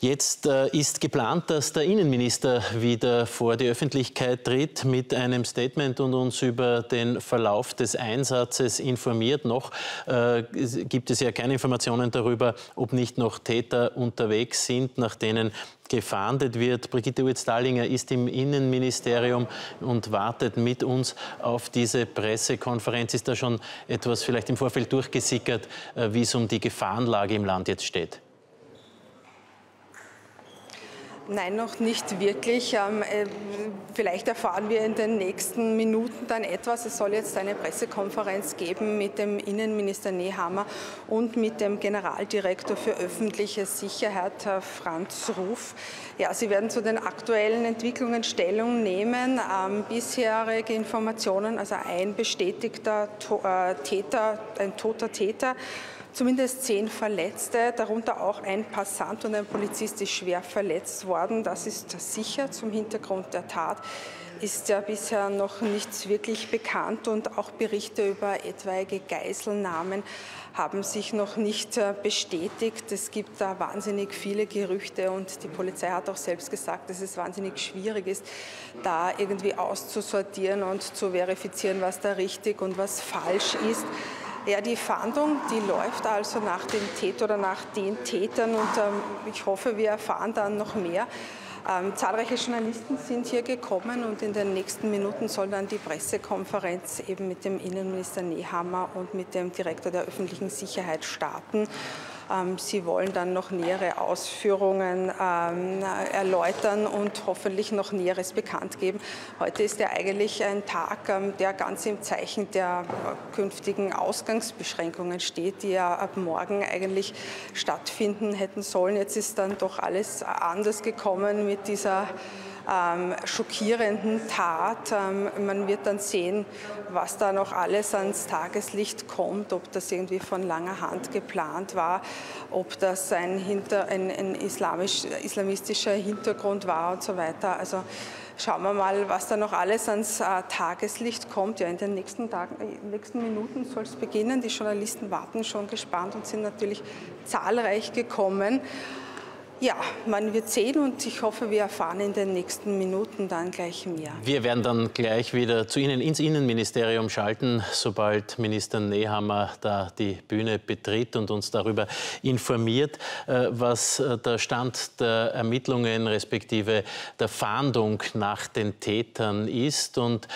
Jetzt äh, ist geplant, dass der Innenminister wieder vor die Öffentlichkeit tritt mit einem Statement und uns über den Verlauf des Einsatzes informiert. Noch äh, gibt es ja keine Informationen darüber, ob nicht noch Täter unterwegs sind, nach denen gefahndet wird. Brigitte Uetz-Dahlinger ist im Innenministerium und wartet mit uns auf diese Pressekonferenz. Ist da schon etwas vielleicht im Vorfeld durchgesickert, äh, wie es um die Gefahrenlage im Land jetzt steht? Nein, noch nicht wirklich. Ähm, äh, vielleicht erfahren wir in den nächsten Minuten dann etwas. Es soll jetzt eine Pressekonferenz geben mit dem Innenminister Nehammer und mit dem Generaldirektor für öffentliche Sicherheit, Franz Ruf. Ja, Sie werden zu den aktuellen Entwicklungen Stellung nehmen. Ähm, bisherige Informationen, also ein bestätigter äh, Täter, ein toter Täter, zumindest zehn Verletzte, darunter auch ein Passant und ein Polizist ist schwer verletzt worden. Das ist sicher zum Hintergrund der Tat ist ja bisher noch nichts wirklich bekannt und auch Berichte über etwaige Geiselnahmen haben sich noch nicht äh, bestätigt. Es gibt da wahnsinnig viele Gerüchte und die Polizei hat auch selbst gesagt, dass es wahnsinnig schwierig ist, da irgendwie auszusortieren und zu verifizieren, was da richtig und was falsch ist. Ja, die Fahndung, die läuft also nach dem Täter oder nach den Tätern und ähm, ich hoffe, wir erfahren dann noch mehr. Ähm, zahlreiche Journalisten sind hier gekommen und in den nächsten Minuten soll dann die Pressekonferenz eben mit dem Innenminister Nehammer und mit dem Direktor der öffentlichen Sicherheit starten. Ähm, Sie wollen dann noch nähere Ausführungen ähm, erläutern und hoffentlich noch Näheres bekannt geben. Heute ist ja eigentlich ein Tag, ähm, der ganz im Zeichen der künftigen Ausgangsbeschränkungen steht, die ja ab morgen eigentlich stattfinden hätten sollen. Jetzt ist dann doch alles anders gekommen mit dieser ähm, schockierenden Tat. Ähm, man wird dann sehen, was da noch alles ans Tageslicht kommt, ob das irgendwie von langer Hand geplant war, ob das ein, Hinter-, ein, ein islamisch, islamistischer Hintergrund war und so weiter. Also schauen wir mal, was da noch alles ans äh, Tageslicht kommt. Ja, in den nächsten, Tagen, äh, nächsten Minuten soll es beginnen. Die Journalisten warten schon gespannt und sind natürlich zahlreich gekommen. Ja, man wird sehen und ich hoffe, wir erfahren in den nächsten Minuten dann gleich mehr. Wir werden dann gleich wieder zu Ihnen ins Innenministerium schalten, sobald Minister Nehammer da die Bühne betritt und uns darüber informiert, äh, was äh, der Stand der Ermittlungen respektive der Fahndung nach den Tätern ist. Und